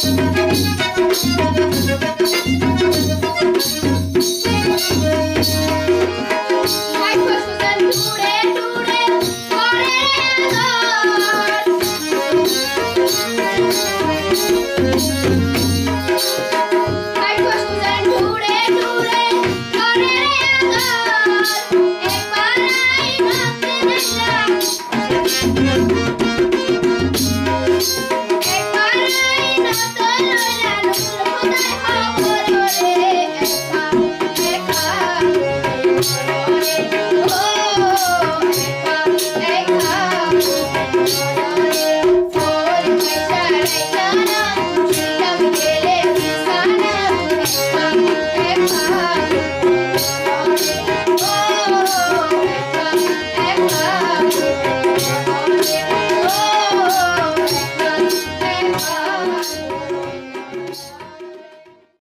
もしもしもし?